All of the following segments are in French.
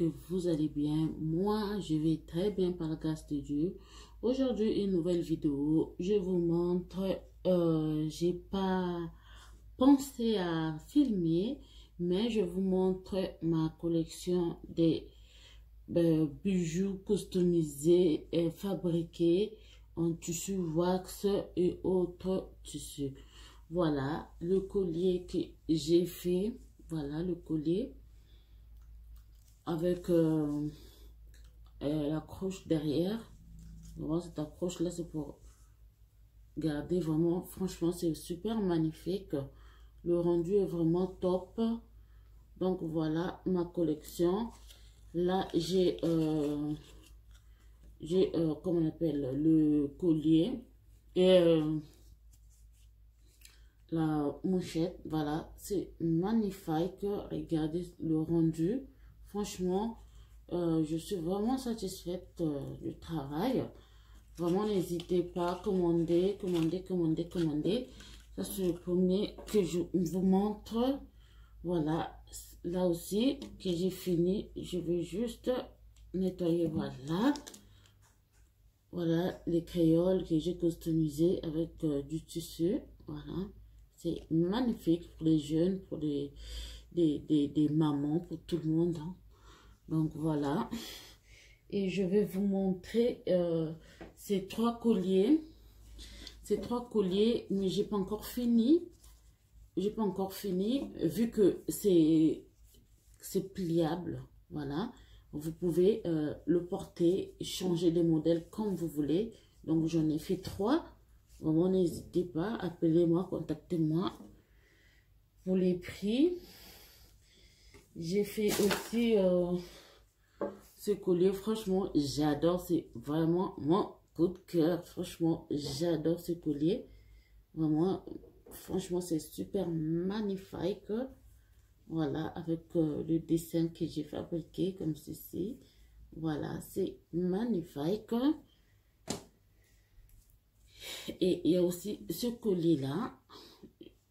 que vous allez bien. Moi, je vais très bien par grâce de Dieu. Aujourd'hui, une nouvelle vidéo. Je vous montre, euh, j'ai pas pensé à filmer, mais je vous montre ma collection des euh, bijoux customisés et fabriqués en tissu wax et autres tissus. Voilà le collier que j'ai fait. Voilà le collier avec euh, euh, la croche derrière. Cette accroche-là, c'est pour garder vraiment. Franchement, c'est super magnifique. Le rendu est vraiment top. Donc, voilà ma collection. Là, j'ai, euh, j'ai comment on appelle, le collier. Et la mouchette, voilà, c'est magnifique. Regardez le rendu. Franchement, euh, je suis vraiment satisfaite euh, du travail. Vraiment, n'hésitez pas à commander, commander, commander, commander. Ça, c'est le premier que je vous montre. Voilà, là aussi, que j'ai fini. Je vais juste nettoyer, voilà. Voilà, les créoles que j'ai customisées avec euh, du tissu. Voilà. C'est magnifique pour les jeunes, pour les, des, mamans, pour tout le monde. Hein. Donc voilà. Et je vais vous montrer euh, ces trois colliers. Ces trois colliers, mais j'ai pas encore fini. J'ai pas encore fini, vu que c'est pliable. Voilà. Vous pouvez euh, le porter, changer de modèle comme vous voulez. Donc j'en ai fait trois. Vraiment, n'hésitez pas, appelez-moi, contactez-moi pour les prix. J'ai fait aussi euh, ce collier. Franchement, j'adore. C'est vraiment mon coup de cœur. Franchement, j'adore ce collier. Vraiment, franchement, c'est super magnifique. Voilà, avec euh, le dessin que j'ai fabriqué comme ceci. Voilà, c'est magnifique. Et il y a aussi ce collier-là.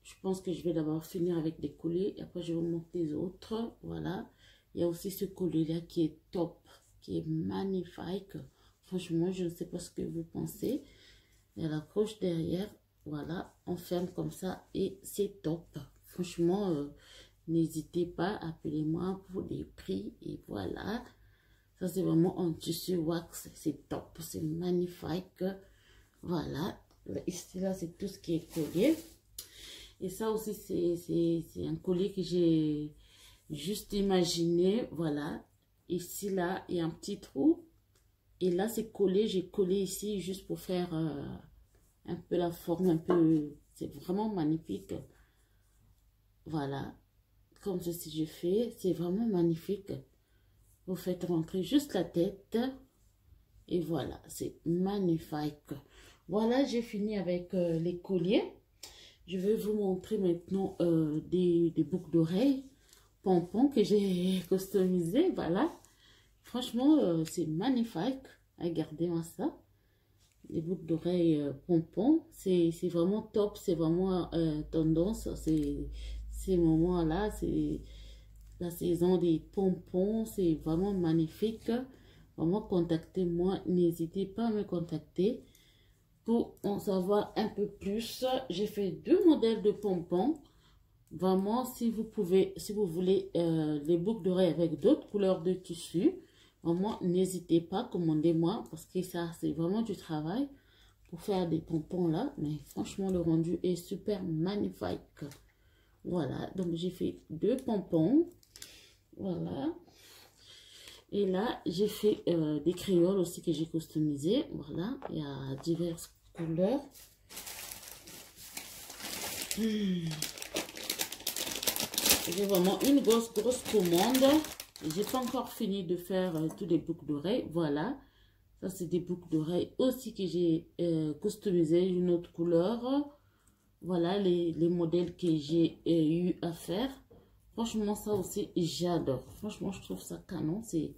Je pense que je vais d'abord finir avec des colliers. Après, je vais vous montrer les autres. Voilà. Il y a aussi ce collier-là qui est top. Qui est magnifique. Franchement, je ne sais pas ce que vous pensez. Il y a la croche derrière. Voilà. On ferme comme ça. Et c'est top. Franchement, euh, n'hésitez pas. Appelez-moi pour des prix. Et voilà. Ça, c'est vraiment un tissu wax. C'est top. C'est magnifique. Voilà. Ici, là, c'est tout ce qui est collier. Et ça aussi, c'est un collier que j'ai juste imaginé. Voilà. Ici, là, il y a un petit trou. Et là, c'est collé. J'ai collé ici juste pour faire euh, un peu la forme, un peu... C'est vraiment magnifique. Voilà. Comme ceci, je fais. C'est vraiment magnifique. Vous faites rentrer juste la tête. Et voilà, c'est magnifique. Voilà, j'ai fini avec euh, les colliers. Je vais vous montrer maintenant euh, des, boucles d'oreilles pompons que j'ai customisées. Voilà. Franchement, euh, c'est magnifique. Regardez-moi ça. Les boucles d'oreilles pompons. C'est vraiment top. C'est vraiment tendance. Ces moments-là, c'est la saison des pompons. C'est vraiment magnifique. Vraiment, contactez-moi. N'hésitez pas à me contacter. Pour en savoir un peu plus, j'ai fait deux modèles de pompons. Vraiment, si vous pouvez, si vous voulez euh, les boucles d'oreilles avec d'autres couleurs de tissu, vraiment, n'hésitez pas, commandez-moi parce que ça, c'est vraiment du travail pour faire des pompons là. Mais franchement, le rendu est super magnifique. Voilà, donc j'ai fait deux pompons. Voilà. Et là, j'ai fait euh, des créoles aussi que j'ai customisé. Voilà, il y a diverses couleurs. Hmm. J'ai vraiment une grosse, grosse commande. J'ai pas encore fini de faire euh, tous les boucles d'oreilles. Voilà. Ça, c'est des boucles d'oreilles aussi que j'ai euh, customisé une autre couleur. Voilà les, les modèles que j'ai eu à faire. Franchement, ça aussi, j'adore. Franchement, je trouve ça canon. C'est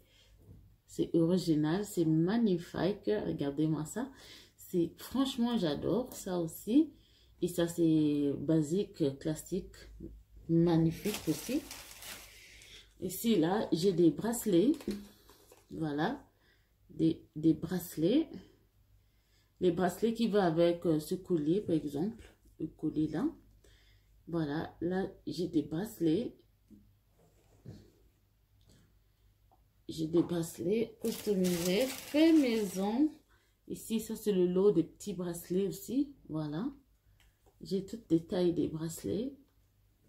c'est original, c'est magnifique. Regardez-moi ça. C'est Franchement, j'adore ça aussi. Et ça, c'est basique, classique, magnifique aussi. Ici, là, j'ai des bracelets. Voilà. Des, des, bracelets. Les bracelets qui vont avec euh, ce collier, par exemple. Le collier là. Voilà. Là, j'ai des bracelets. J'ai des bracelets customisés, fait maison. Ici, ça, c'est le lot des petits bracelets aussi. Voilà. J'ai toutes les tailles des bracelets.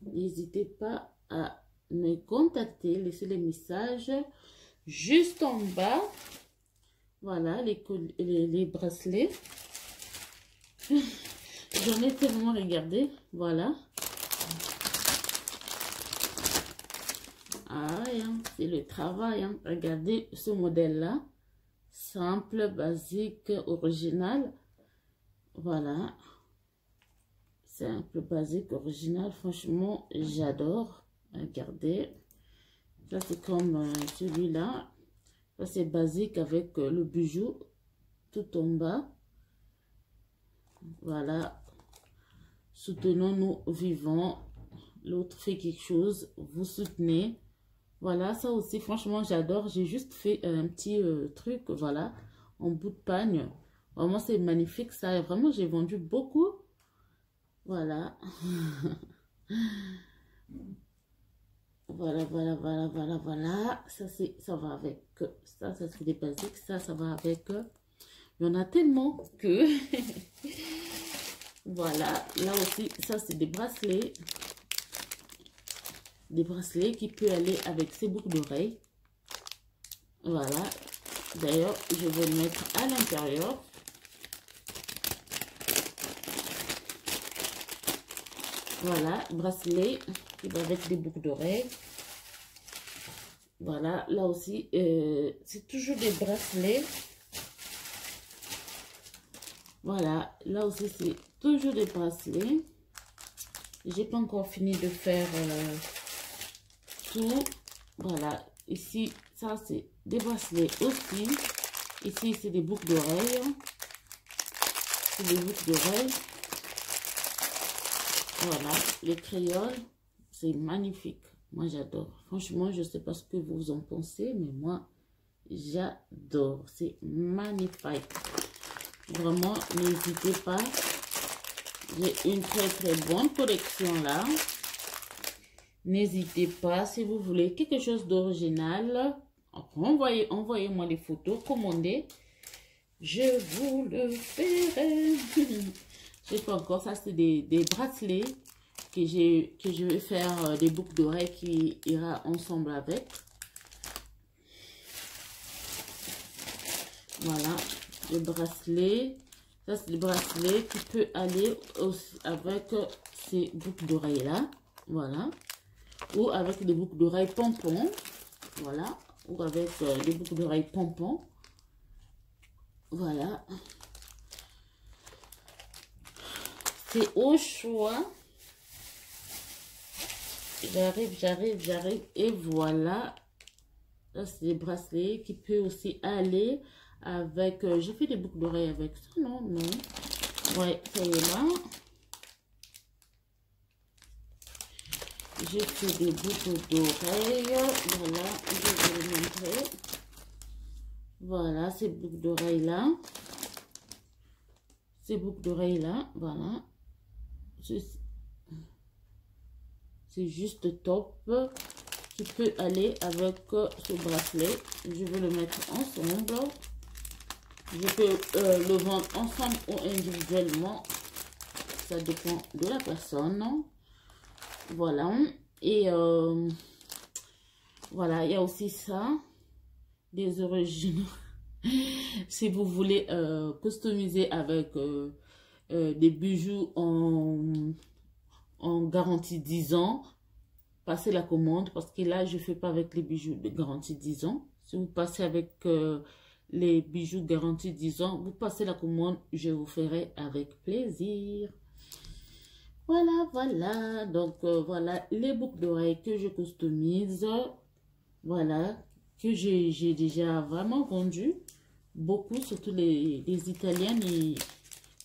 N'hésitez pas à me contacter, laisser les messages juste en bas. Voilà, les, les, bracelets. J'en ai tellement regardé. Voilà. Ah, hein, c'est le travail. Hein. Regardez ce modèle-là. Simple, basique, original. Voilà. Simple, basique, original. Franchement, j'adore. Regardez. Ça, c'est comme euh, celui-là. Ça, c'est basique avec euh, le bijou tout en bas. Voilà. Soutenons-nous vivants. L'autre fait quelque chose. Vous soutenez. Voilà, ça aussi, franchement, j'adore. J'ai juste fait un petit euh, truc, voilà, en bout de pagne. Vraiment, c'est magnifique, ça. Vraiment, j'ai vendu beaucoup. Voilà. Voilà, voilà, voilà, voilà, voilà. Ça, ça va avec. Ça, ça c'est des basiques. Ça, ça va avec. Il y en a tellement que. voilà. Là aussi, ça, c'est des bracelets. Des bracelets qui peuvent aller avec ces boucles d'oreilles. Voilà. D'ailleurs, je vais le mettre à l'intérieur. Voilà, bracelet qui va avec des boucles d'oreilles. Voilà, là aussi, euh, c'est toujours des bracelets. Voilà, là aussi, c'est toujours des bracelets. J'ai pas encore fini de faire euh, tout. Voilà, ici, ça, c'est des bracelets aussi. Ici, c'est des boucles d'oreilles. C'est des boucles d'oreilles. Voilà, les crayons, c'est magnifique. Moi, j'adore. Franchement, je ne sais pas ce que vous en pensez, mais moi, j'adore. C'est magnifique. Vraiment, n'hésitez pas. J'ai une très, très bonne collection là. N'hésitez pas, si vous voulez quelque chose d'original, envoyez-moi envoyez les photos, commandez. Je vous le ferai. Sais pas encore, ça c'est des, des bracelets que, que je vais faire euh, des boucles d'oreilles qui ira ensemble avec. Voilà, le bracelet. Ça, c'est le bracelet qui peut aller aussi avec ces boucles d'oreilles là. Voilà. Ou avec des boucles d'oreilles pompons. Voilà. Ou avec euh, des boucles d'oreilles pompons. Voilà. C'est au choix. J'arrive, j'arrive, j'arrive. Et voilà. Là, c'est des bracelets qui peut aussi aller avec... Euh, j'ai fait des boucles d'oreilles avec ça, non? Non. Ouais, ça y est là. J'ai fait des boucles d'oreilles. Voilà, je vais vous montrer. Voilà, ces boucles d'oreilles là. Ces boucles d'oreilles là, voilà. C'est juste top. Qui peut aller avec ce bracelet. Je vais le mettre ensemble. Je peux euh, le vendre ensemble ou individuellement. Ça dépend de la personne. Voilà. Et euh, voilà, il y a aussi ça. Des originaux. si vous voulez euh, customiser avec des bijoux en en garantie 10 ans, passez la commande parce que là, je ne fais pas avec les bijoux de garantie 10 ans. Si vous passez avec euh, les bijoux garantie 10 ans, vous passez la commande, je vous ferai avec plaisir. Voilà, voilà. Donc, euh, voilà les boucles d'oreilles que je customise. Voilà, que j'ai déjà vraiment vendu. Beaucoup, surtout les, les Italiennes. Et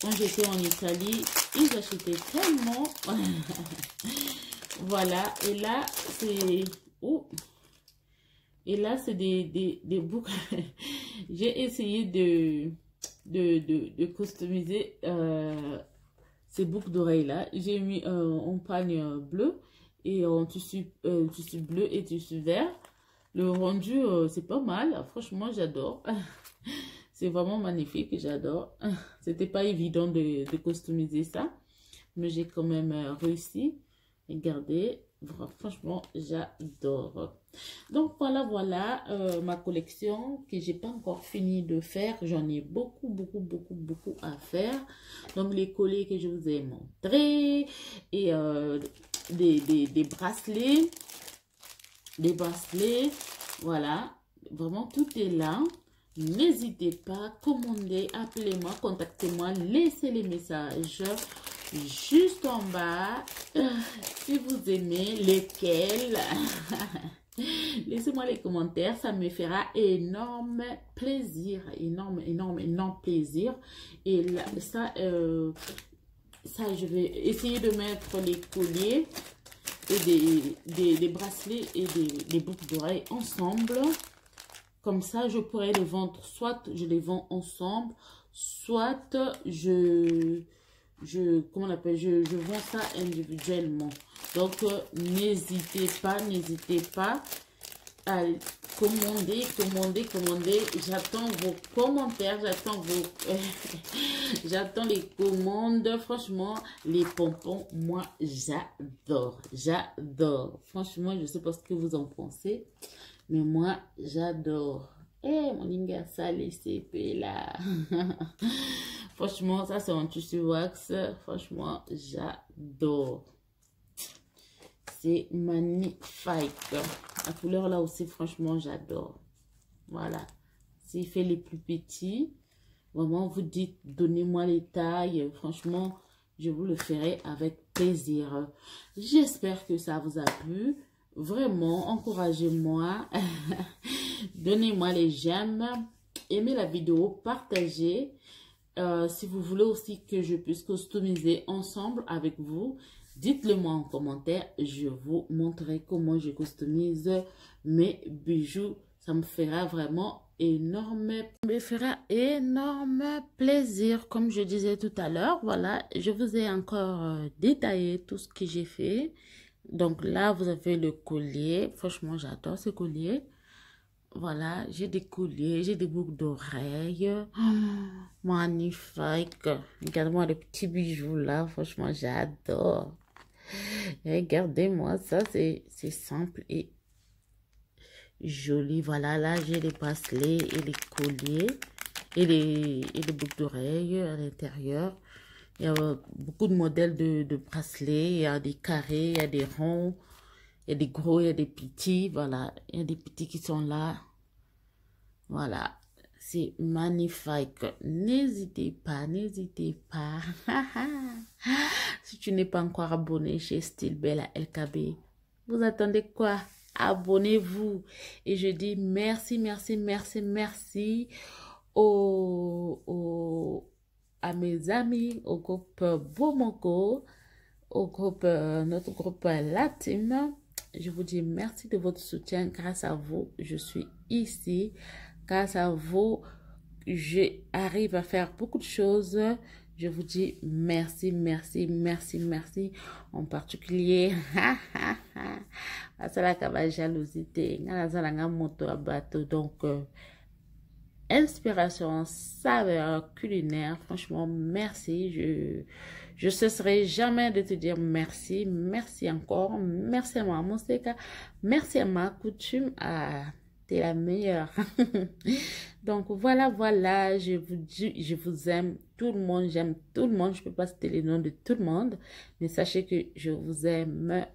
quand j'étais en Italie, ils achetaient tellement. voilà. Et là, c'est... Oh, Et là, c'est des, des, des boucles. J'ai essayé de, de, de, de customiser euh, ces boucles d'oreilles-là. J'ai mis un, un pagne bleu et tissu, euh, tissu bleu et tissu vert. Le rendu, euh, c'est pas mal. Franchement, j'adore. c'est vraiment magnifique. J'adore. C'était pas évident de, de customiser ça. Mais j'ai quand même euh, réussi. Regardez. Franchement, j'adore. Donc, voilà, voilà euh, ma collection que j'ai pas encore fini de faire. J'en ai beaucoup, beaucoup, beaucoup, beaucoup à faire. Donc, les colliers que je vous ai montrés et euh, des, des, des bracelets. Des bracelets. Voilà. Vraiment, tout est là. N'hésitez pas, commandez, appelez-moi, contactez-moi, laissez les messages juste en bas si vous aimez lesquels? Laissez-moi les commentaires, ça me fera énorme plaisir, énorme, énorme, énorme plaisir. Et là, ça, euh, je vais essayer de mettre les colliers et des, des, bracelets et des, des boucles d'oreilles ensemble. Comme ça, je pourrais les vendre, soit je les vends ensemble, soit je je, comment on appelle, je, je vends ça individuellement. Donc, euh, n'hésitez pas, n'hésitez pas à commander, commander, commander. J'attends vos commentaires, j'attends vos, j'attends les commandes. Franchement, les pompons, moi, j'adore, j'adore. Franchement, je sais pas ce que vous en pensez, mais moi, j'adore. Eh, mon linga salé, c'est là. Franchement, ça c'est un tissu wax. Franchement, j'adore. C'est magnifique. La couleur là aussi, franchement, j'adore. Voilà. S'il fait les plus petits, vraiment, vous dites, donnez-moi les tailles. Franchement, je vous le ferai avec plaisir. J'espère que ça vous a plu. Vraiment, encouragez-moi. Donnez-moi les j'aime. Aimez la vidéo, partagez. Euh, si vous voulez aussi que je puisse customiser ensemble avec vous, dites-le moi en commentaire. Je vous montrerai comment je customise mes bijoux. Ça me fera vraiment énorme, me fera énorme plaisir. Comme je disais tout à l'heure, voilà, je vous ai encore euh, détaillé tout ce que j'ai fait. Donc là, vous avez le collier. Franchement, j'adore ce collier. Voilà, j'ai des colliers, j'ai des boucles d'oreilles. magnifique. Regardez-moi les petits bijoux là. Franchement, j'adore. Regardez-moi ça, c'est simple et joli. Voilà, là, j'ai les bracelets et les colliers et les, et les boucles d'oreilles à l'intérieur. Il y a beaucoup de modèles de, bracelets. Il y a des carrés, il y a des ronds. Il y a des gros, il y a des petits. Voilà, il y a des petits qui sont là. Voilà, c'est magnifique. N'hésitez pas, n'hésitez pas. si tu n'es pas encore abonné chez Style Bella LKB, vous attendez quoi? Abonnez-vous. Et je dis merci, merci, merci, merci au, à mes amis, au groupe Bomoko, au groupe, euh, notre groupe Latine. Je vous dis merci de votre soutien. Grâce à vous, je suis ici grâce à vous, j'arrive à faire beaucoup de choses. Je vous dis merci, merci, merci, merci. En particulier, c'est la jalousie. Donc, euh, inspiration, saveur culinaire. Franchement, merci. Je je cesserai jamais de te dire merci. Merci encore. Merci à moi, Monseka. Merci à ma coutume. À T'es la meilleure. Donc voilà, voilà, je vous dis, je vous aime. Tout le monde, j'aime tout le monde. Je peux pas citer les noms de tout le monde. Mais sachez que je vous aime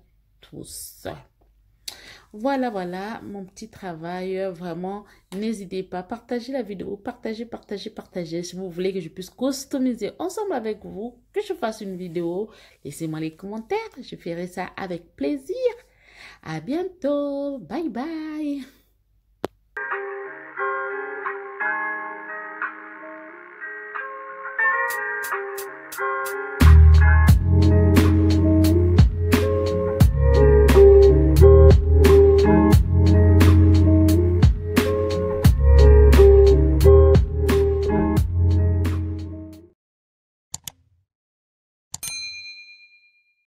tous. Voilà, voilà, mon petit travail. Vraiment, n'hésitez pas. Partagez la vidéo. Partagez, partagez, partagez. Si vous voulez que je puisse customiser ensemble avec vous, que je fasse une vidéo, laissez-moi les commentaires. Je ferai ça avec plaisir. À bientôt. Bye bye.